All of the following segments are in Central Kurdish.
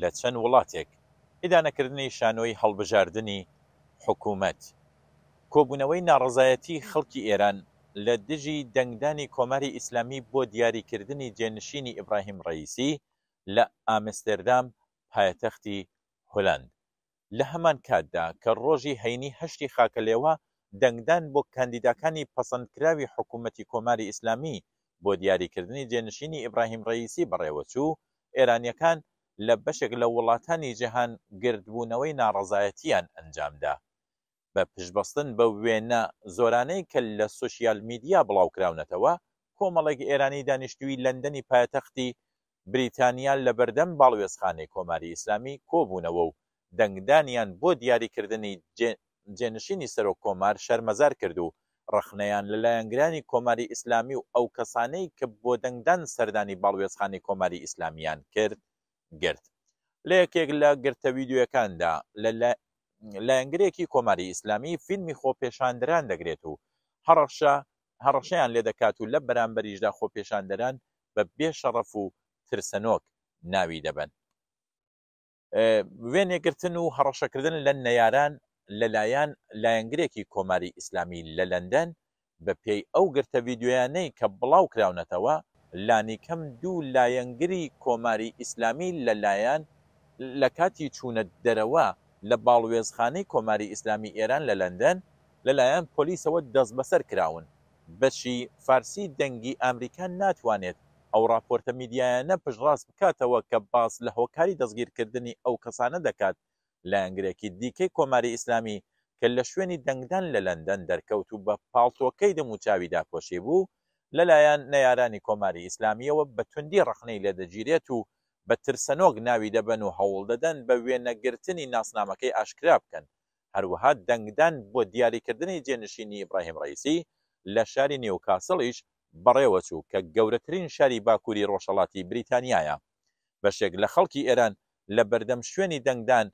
لە چەند وڵاتێک، ئیدانەکردنی شانۆی هەڵبژاردنی حکوومەت، کۆبوونەوەی ناڕەزایەتی خەڵکی ئێران لە دژی دەنگدانی کۆماری ئیسلامی بۆ دیاریکردنی جێنشینی ئیبراهیم ڕەئیسی لە ئامستێردام پایتەختی هولەند. لە هەمان کاتدا کە ڕۆژی هەینی هەشتی خاکەلێوە دەنگدان بۆ کاندیداکانی پەسەندکراوی حکوومەتی کۆماری ئیسلامی بۆ دیاریکردنی جێنشینی ئیبراهیم ڕەئیسی بەڕێوەچوو، ئێرانییەکان لە بەشێک لە وڵاتانی جیهان گردبوونەوەی ناڕەزایەتییان ئەنجامدا. بە پشتبەستن بە وێنە زۆرانەی کە لە سۆشیال میدیا بڵاوکراونەتەوە، کۆمەڵێک ئێرانی دانیشتووی لەندەنی پایتەختی بریتانیا لەبەردەم باڵوێزخانەی کۆماری ئیسلامی کۆبوونەوە و دەنگدانیان بۆ دیاریکردنی جێنشینی سەرۆککۆمار شەرمەزار کرد و ڕەخنەیان لە لایەنگرانی کۆماری ئیسلامی و ئەو کەسانەی کە بۆ دەنگدان سەردانی باڵوێزخانەی کۆماری ئیسلامییان کرد گرت لە یەکێک لە گرتە ویددیوەکاندا لە لایەنگرێکی کۆماری ئیسلامی فیلمی خۆپێشاندران دەگرێت و هەڕەشە هەڕەشەیان لێ دەکات و لە بەرامبەریشدا خۆپێشاندەران بە بێشەڕەف و ترسەنۆک ناوی دەبن وێنێگرتن و هەڕەشەکردن لە نەیاران لەلایەن لایەنگرێکی کۆماری ئیسلامی لە لەندەن بە پێی ئەو گرتە ڤیدیۆیانەی کە بڵاو کراونەتەوە لانیکەم دوو لایەنگری کۆماری ئیسلامی لە لایان لە کاتی چوونە دەرەوە لە باڵوێزخانەی کۆماری ئیسلامی ئێران لە لەندەن لە لایەن پۆلیسەوە دەستبەسەر کراون. بەشی فارسی دەنگی ئامریکا ناتوانێت ئەو ڕاپۆرتە میدیایانە پشتڕاست بکاتەوە کە باس لە هۆکاری دەستگیر کردنی ئەو کەسانە دەکات لایەنگرێکی دیکەی کۆماری ئیسلامی کە لە شوێنی دەنگدان لە لەندەن دەرکەوت و بە پاڵتۆکەی دەموچاوی داپۆشیبوو، لەلایەن نەیارانی کۆماری ئیسلامییەوە بە توندی ڕەخنەی لێدەگیرێت و بە ترسەنۆک ناوی دەبەن و هەوڵدەدەن بە وێنەگرتنی ناسنامەکەی ئاشکرا بکەن. هەروەها دەنگدان بۆ دیاریکردنی جێنشینی ئیبراهیم ڕەئیسی لە شاری نیوکاسڵیش بەڕێوەچوو کە گەورەترین شاری باکووری ڕۆژهەڵاتی بریتانیایە بەشێک لە خەڵکی ئێران لە بەردەم شوێنی دەنگدان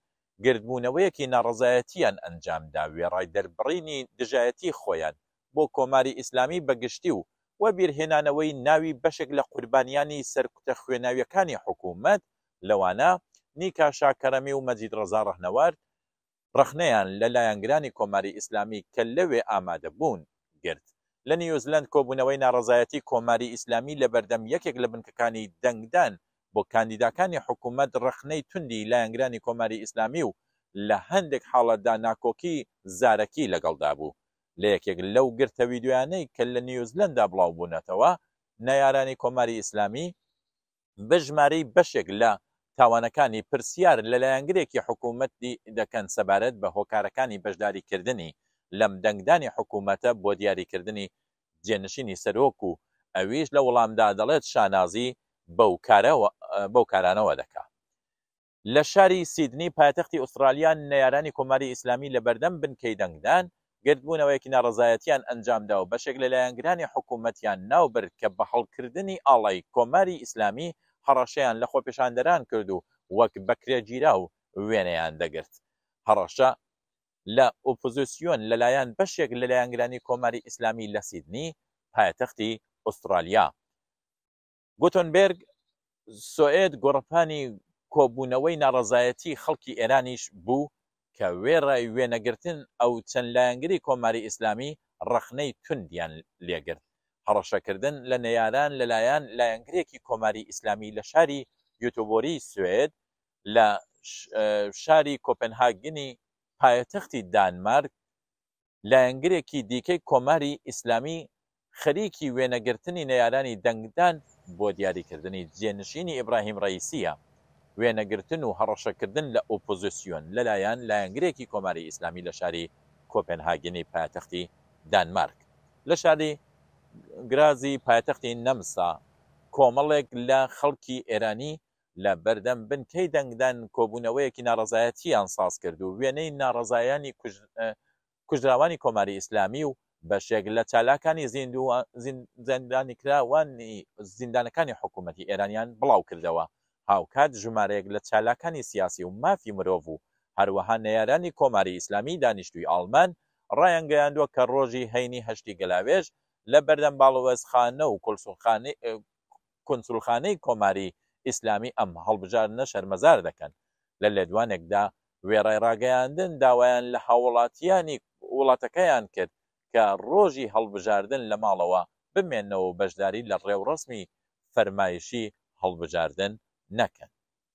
گردبوونەوەیەکی ناڕەزایەتییان ئەنجام دا وێڕای دەربڕینی دژایەتی خۆیان بۆ کۆماری ئیسلامی بە گشتی و وەبیرهێنانەوەی ناوی بەشێک لە قوربانیانی سەرکوتە خوێناوییەکانی حکوومەت لەوانە نیکا شا کەرەمی و مەجید ڕەزا ڕەهنەوەرد ڕەخنەیان لە لایەنگرانی کۆماری ئیسلامی کە لەوێ ئامادە بوون گرت. لە نیوزلەند کۆبوونەوەی ناڕەزایەتی کۆماری ئیسلامی لە بەردەم یەکێک لە بنکەکانی دەنگدان بۆ کاندیداکانی حکوومەت ڕەخنەی توندی لایەنگرانی کۆماری ئیسلامی و لە هەندێک حاڵەتدا ناکۆکی زارەکی لەگەڵدا بوو. لە یەکێک لەو گرتە ویدیۆیانەی کە لە نیوزلەندا بڵاو بوونەتەوە، نەیارانی کۆماری ئیسلامی، بە ژمارەی بەشێک لە تاوانەکانی پرسیار لە لایەنگرێکی حکوومەتی دەکەن سەبارەت بە هۆکارەکانی بەشداریکردنی لەم دەنگدانی حکوومەتە بۆ دیاریکردنی جێنشینی سەرۆک و ئەویش لە وڵامدا دەڵێت شانازی بەو کارانەوە دەکات. لە شاری سیدنی پایتەختی ئوسترالیا نەیارانی کۆماری ئیسلامی لە بەردەم بنکەی دەنگدان گردبوونەوەیەکی ناڕەزایەتییان ئەنجامدا و بەشێک لە لایەنگرانی حکوومەتیان ناوبرد کە بە هەڵکردنی ئاڵای کۆماری ئیسلامی هەڕەشەیان لە خۆپێشاندەران کرد و وەک بەکرێگیراو وێنەیان دەگرت هەڕەشە لە ئۆپۆزیسیۆن لەلایەن بەشێک لە لایەنگرانی کۆماری ئیسلامی لە سیدنی پایتەختی ئوسترالیا گۆتۆنبێرگ سۆئێد گۆڕەپانی کۆبوونەوەی ناڕەزایەتی خەڵکی ئێرانیش بوو کە وێڕای وێنەگرتن ئەو چەند لایەنگری کۆماری ئیسلامی ڕەخنەی توندیان لێگرت هەڕەشەکردن لە نەیاران لەلایەن لایەنگرێکی کۆماری ئیسلامی لە شاری یوتۆبۆری سوێد لە شاری کۆپنهاگنی پایەتەختی دانمارک لایەنگرێکی دیکەی کۆماری ئیسلامی خەریکی وێنەگرتنی نەیارانی دەنگدان بۆ دیاریکردنی جێنشینی ئیبراهیم ڕەیسییە، وێنەگرتن و هەڕەشەکردن لە ئۆپۆزیسیۆن لەلایەن لایەنگرێکی کۆماری ئیسلامی لە شاری کۆپێنهاگنی پایتەختی دانمارک. لە شاری گرازی پایتەختی نەمسا کۆمەڵێک لە خەڵکی ئێرانی لە بەردەم بنکەی دەنگدان کۆبوونەوەیەکی ناڕەزایەتییان ساز کرد و وێنەی ناڕەزایانی کوژراوانی کۆماری ئیسلامی و بەشێک لە چالاکانی زیندانیکراوانی زیندانەکانی حکوومەتی ئێرانیان بڵاو کردەوە. هاوکات ژمارەیەک لە چالاکانی سیاسی و مافی مرۆڤ و هەروەها نەیارانی کۆماری ئیسلامی دانیشتووی ئاڵمان ڕایانگەیاندووە کە ڕۆژی هەینی هەشتی گەلاوێژ لە بەردەم باڵوێزخانە و کونسولخانەی کۆماری ئیسلامی ئەم هەڵبژاردنە شەرمەزار دەکەن. لە لێدوانێکدا وێڕای ڕاگەیاندن داوایان لە هاووڵاتییانی وڵاتەکەیان کرد کە ڕۆژی هەڵبژاردن لە ماڵەوە بمێنەوە و بەشداری لە ڕێوڕەسمی فەرمایشی هەڵبژاردن نەکەن.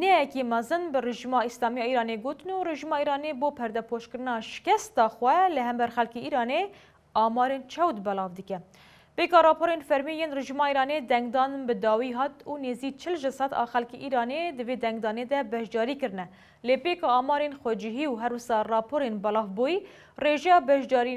نەیەکی مەزن بە رژیمە ئیسلامیە ئیرانێ گوتن و رژیمە ئیرانێ بۆ پەردە پۆشکردنا شکەستا خوە لە هەمبەر خەلکی ئیرانێ ئامارێن چەوت بەلاڤ دکە. پیکا راپۆرێن فەرمی یەن رژیمە ئیرانێ دەنگدان بە داوی هات و نێزیک چل جە سەد ئا خەلکی ئیرانێ دە ڤێ دەنگدانێدە بەشداری کردنە لێ پیکا ئامارێن خوەجیهی و هەروسا راپۆرێن بەلاڤ بوی رێژە بەشداری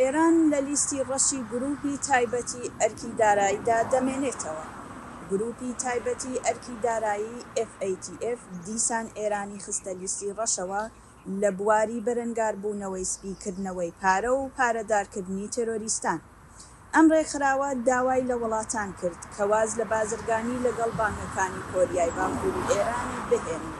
ئێران لە لیستی ڕەشی گرووپی تایبەتی ئەرکی داراییدا دەمێنێتەوە. گرووپی تایبەتی ئەرکی دارایی، FATF، دیسان ئێرانی خستە لیستی ڕەشەوە لە بواری بەرەنگاربوونەوەی سپیکردنەوەی پارە و پارەدارکردنی تێرۆریستان. ئەم ڕێکخراوە داوای لە وڵاتان کرد کە واز لە بازرگانی لەگەڵ بانگەکانی کۆریای باکووری ئێران بهێنن.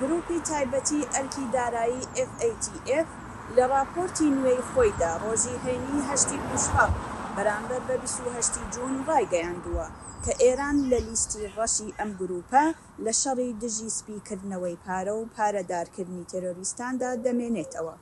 گرووپی تایبەتی ئەرکی دارایی، FATF، لە ڕاپۆرتی نوێی خۆیدا ڕۆژی هەینی هەشتی پووشپەڕ بەرامبەر بە بیست و هەشت ی جوون ڕایگەیاندووە کە ئێران لە لیستی ڕەشی ئەم گرووپە لە شەڕی دژی سپیکردنەوەی پارە و پارەدارکردنی تێرۆریستاندا دەمێنێتەوە.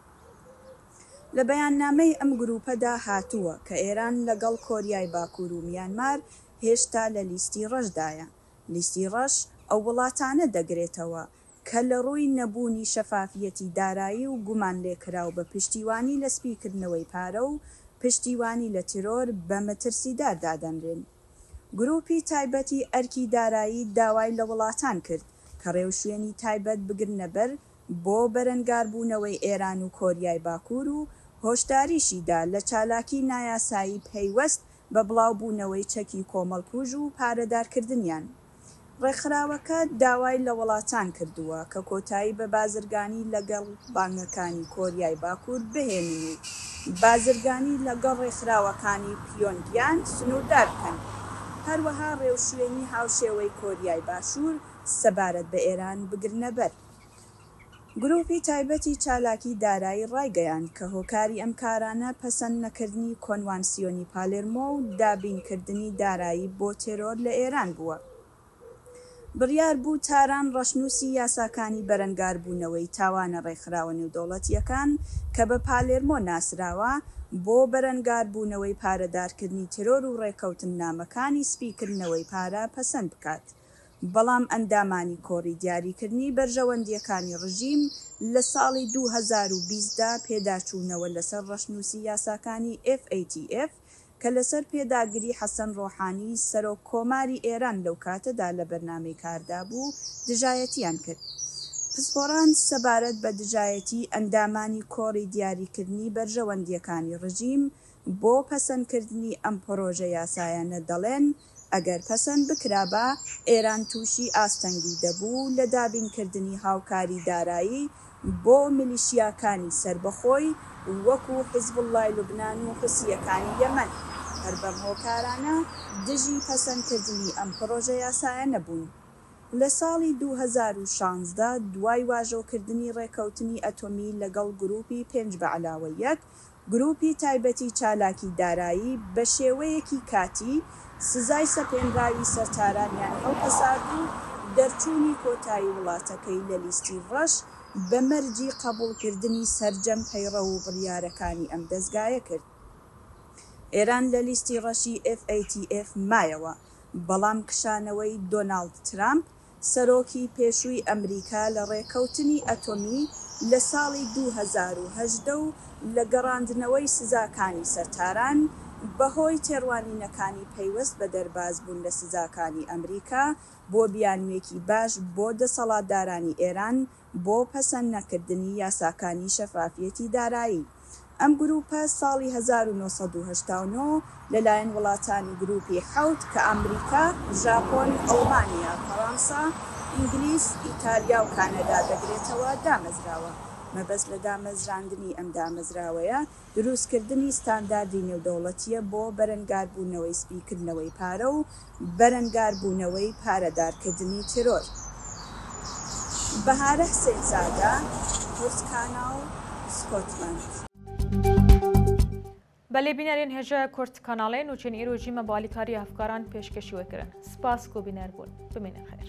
لە بەیاننامەی ئەم گرووپەدا هاتووە کە ئێران لەگەڵ کۆریای باکوور و میانمار هێشتا لە لیستی ڕەشدایە. لیستی ڕەش ئەو وڵاتانە دەگرێتەوە کە لە ڕووی نەبوونی شەفافیەتی دارایی و گومان لێکراو بە پشتیوانی لە سپیکردنەوەی پارە و پشتیوانی لە تیرۆر بە مەترسیدار دادەنرێن. گروپی تایبەتی ئەرکی دارایی داوای لە وڵاتان کرد کە ڕێوشوێنی تایبەت بگرنە بەر بۆ بەرەنگاربوونەوەی ئێران و کۆریای باکوور و هۆشداریشی دا لە چالاکی نایاسایی پەیوەست بە بڵاوبوونەوەی چەکی کۆمەڵکوژ و پارەدارکردنیان. ڕێکخراوەکە داوای لە وڵاتان کردووە کە کۆتایی بە بازرگانی لەگەڵ بانگەکانی کۆریای باکوور بهێنن و بازرگانی لەگەڵ ڕێکخراوەکانی پیۆنگ یانگ سنووردار بکەن، هەروەها ڕێوشوێنی هاوشێوەی کۆریای باشوور سەبارەت بە ئێران بگرنەبەر. گروپی تایبەتی چالاکی دارایی ڕایگەیاند کە هۆکاری ئەم کارانە پەسەند نەکردنی کۆنوانسیۆنی پالێرمۆ و دابین کردنی دارایی بۆ تێرۆر لە ئێران بووە. بڕیار بوو تاران ڕەشنووسی یاساکانی بەرەنگاربوونەوەی تاوانە ڕێکخراوە نێودەوڵەتییەکان کە بە پالێرمۆ ناسراوە بۆ بەرەنگاربوونەوەی پارەدارکردنی تێرۆر و ڕێکەوتننامەکانی سپیکردنەوەی پارە پەسەند بکات. بەڵام ئەندامانی کۆڕی دیاریکردنی بەرژەوەندییەکانی ڕژیم لە ساڵی دوو هەزار و بیست دا پێداچوونەوە لەسەر ڕەشنووسی یاساکانی ئێف ئەی تی ئێف کە لەسەر پێداگری حەسەن ڕۆحانی سەرۆک کۆماری ئێران لەو کاتەدا لە بەرنامەی کاردا بوو دژایەتییان کرد. پسپۆڕان سەبارەت بە دژایەتیی ئەندامانی کۆڕی دیاریکردنی بەرژەوەندییەکانی ڕژیم بۆ پەسەندکردنی ئەم پڕۆژە یاسایانە دەڵێن، ئەگەر پەسەند بکرابا، ئێران تووشی ئاستەنگی دەبوو لە دابینکردنی هاوکاری دارایی بۆ میلیشیاکانی سەربەخۆی وەکو حیزبوڵڵای لوبنان و حوسییەکانی یەمەن. هەر بەم هۆکارانە دژی پەسەندکردنی ئەم پڕۆژەیاسایە نەبوون. لە ساڵی دوو هەزار و شانزدە دوای واژۆکردنی ڕێککەوتنی ئەتۆمی لەگەڵ گرووپی پێنج بەعەلاوەی یەک، گروپی تایبەتی چالاکی دارایی بە شێوەیەکی کاتی سزای سەپێنراوی سەرتارانیان هەڵپەسارد و دەرچوونی کۆتایی وڵاتەکەی لە لیستی ڕەش بە مەرجی قەبوڵکردنی سەرجەم پەیڕەو و بڕیارەکانی ئەم دەزگایە کرد. ئێران لە لیستی ڕەشی FATF مایەوە، بەڵام کشانەوەی دۆناڵد ترامپ سەرۆکی پێشووی ئەمریکا لە ڕێککەوتنی ئەتۆمی لە ساڵی دوو هەزار و هەژدە و لە گەڕاندنەوەی سزاکانی سەر تاران بەهۆی تێڕوانینەکانی پەیوەست بە دەربازبوون لە سزاکانی ئەمریکا بووە بیانوویەکی باش بۆ دەسەڵاتدارانی ئێران بۆ پەسەند نەکردنی یاساکانی شەفافیەتی دارایی. ئەم گرووپە ساڵی هەزار و نۆ سەد و هەشتا و نۆ لەلایەن وڵاتانی گرووپی حەوت کە ئامریکا، ژاپۆن، ئەڵمانیا، فەڕانسا، ئینگلیس، ئیتالیا و کانەدا دەگرێتەوە دامەزراوە. مەبەست لە دامەزراندنی ئەم دامەزراوەیە دروستکردنی ستانداردی نێودەوڵەتییە بۆ بەرەنگاربوونەوەی سپیکردنەوەی پارە و بەرەنگاربوونەوەی پارەدارکردنی تێرۆر. بەهارە حسێنزادە، کورتکاناڵ، سکۆتلەند. بەلێ بینەرێن هێژە کورت کاناڵێ نوچێن ئیرۆژیمە بە ئالیکاری ئەفکاران پێشکەشی وەکرن. سپاس کو بینەر بوون. بمینن خێر.